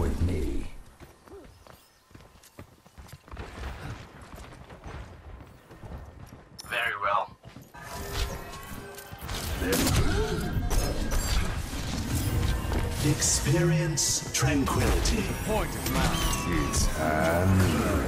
with me. Very well. Experience tranquility. It's handy.